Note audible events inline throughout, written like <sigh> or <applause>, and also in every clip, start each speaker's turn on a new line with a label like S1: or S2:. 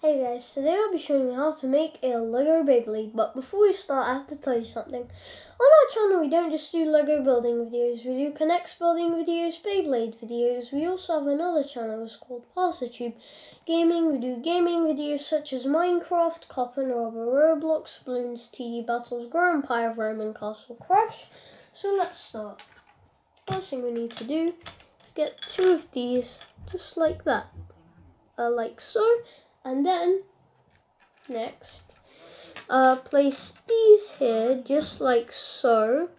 S1: Hey guys, today I'll be showing you how to make a Lego Beyblade, but before we start I have to tell you something. On our channel we don't just do Lego building videos, we do K'NEX building videos, Beyblade videos, we also have another channel, it's called Parsatube Gaming, we do gaming videos such as Minecraft, Cops n Robbers, Roblox, Bloons, TD Battles, Grand Empire, Roman Castle Crush. So let's start. First thing we need to do is get two of these, just like that, uh, like so and then next uh, place these here just like so.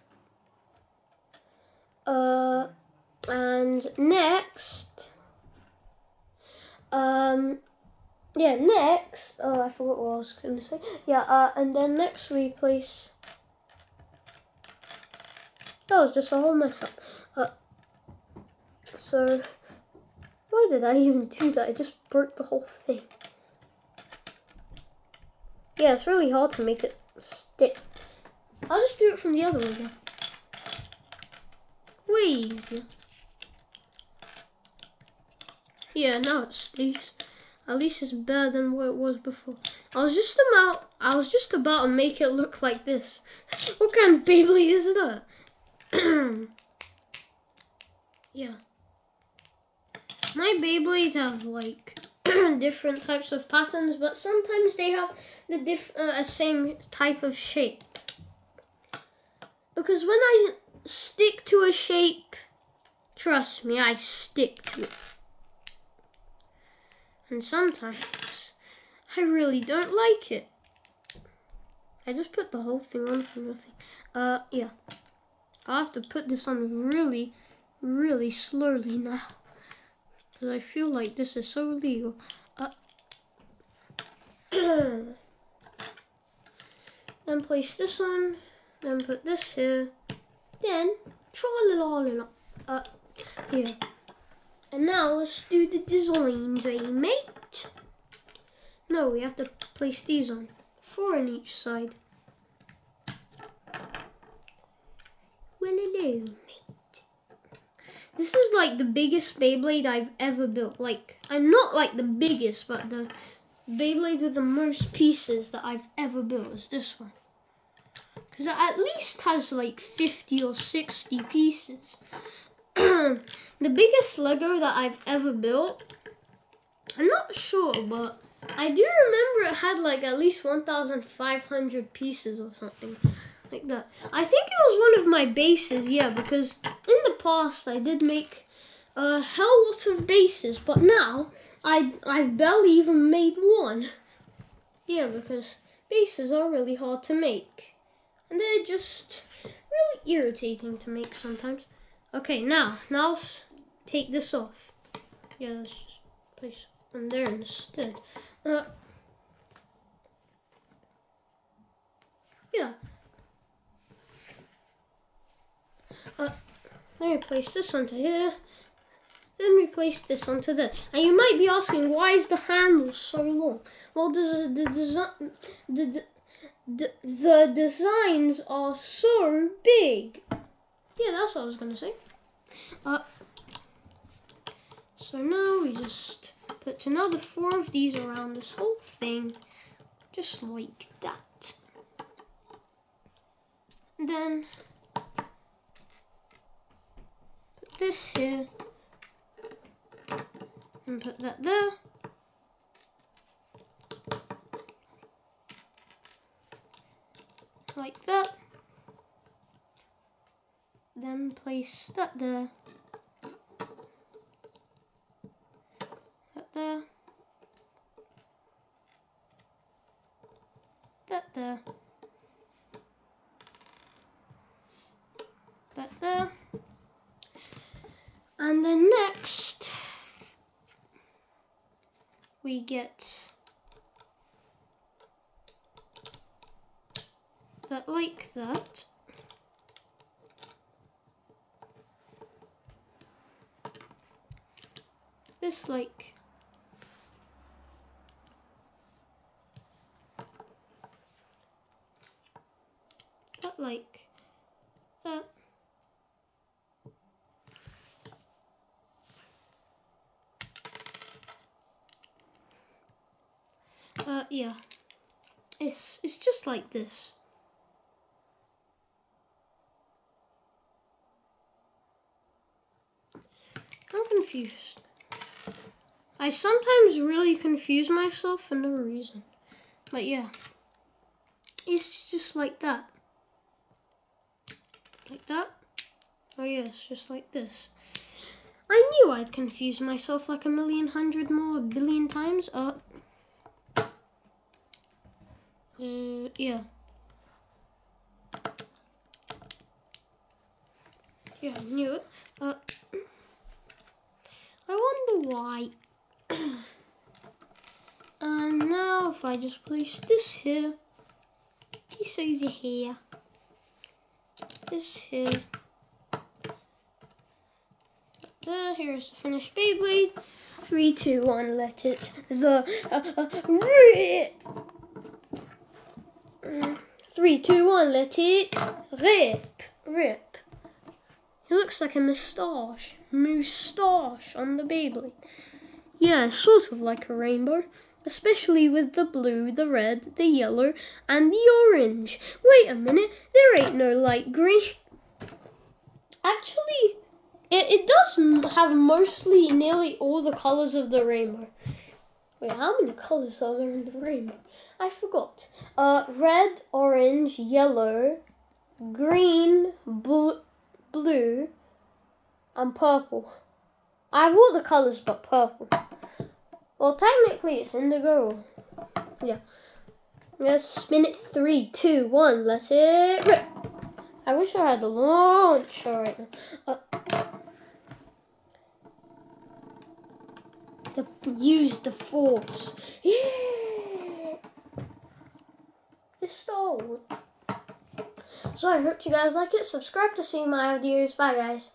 S1: Uh, and next um, yeah next oh I forgot what I was going to say. Yeah uh, and then next we place that was just a whole mess up. Uh, so why did I even do that? I just broke the whole thing yeah, it's really hard to make it stick. I'll just do it from the other way. Way easier. Yeah, now it stays. At least it's better than what it was before. I was just about I was just about to make it look like this. <laughs> what kind of Beyblade is that? <clears throat> yeah. My Beyblades have like <clears throat> different types of patterns, but sometimes they have the diff uh, same type of shape. Because when I stick to a shape, trust me, I stick to it. And sometimes I really don't like it. I just put the whole thing on for nothing. Uh, yeah. i have to put this on really, really slowly now. Because I feel like this is so illegal. Uh, <clears throat> then place this on. Then put this here. Then, try a Uh, yeah. And now let's do the designs, eh, mate? No, we have to place these on. Four on each side. Well, hello, this is like the biggest Beyblade I've ever built. Like, I'm not like the biggest, but the Beyblade with the most pieces that I've ever built is this one. Because it at least has like 50 or 60 pieces. <clears throat> the biggest Lego that I've ever built, I'm not sure, but I do remember it had like at least 1,500 pieces or something like that. I think it was one of my bases, yeah, because in the past I did make a hell lot of bases, but now I I've barely even made one. Yeah, because bases are really hard to make, and they're just really irritating to make sometimes. Okay, now now take this off. Yeah, let's just place on there instead. Uh, yeah. Uh, replace this onto here. Then replace this onto there. And you might be asking, why is the handle so long? Well, the, the, the, the, the designs are so big. Yeah, that's what I was going to say. Uh, so now we just put another four of these around this whole thing, just like that. And then this here and put that there. Like that. Then place that there. That there. That there. That there. And then next, we get that like that. This like that like that But yeah, it's it's just like this. I'm confused. I sometimes really confuse myself for no reason. But yeah, it's just like that. Like that. Oh yes, just like this. I knew I'd confuse myself like a million hundred more billion times. Uh, uh yeah. Yeah, I knew it. Uh, I wonder why. and <coughs> now if I just place this here, this over here, this here, there, here's the finished Beyblade. Three, two, one, let it the uh, uh, rip. Three, two, one, let it rip, rip. It looks like a moustache, moustache on the Beyblade. Yeah, sort of like a rainbow, especially with the blue, the red, the yellow, and the orange. Wait a minute, there ain't no light green. Actually, it, it does have mostly nearly all the colors of the rainbow. Wait, how many colors are there in the rainbow? I forgot. Uh, red, orange, yellow, green, bl blue, and purple. I have all the colors but purple. Well, technically it's indigo. Yeah. Let's spin it. Three, two, one. Let's it rip. I wish I had the launcher right now. Uh, the, use the force. Yeah. It's stalled. So I hope you guys like it. Subscribe to see my videos. Bye guys.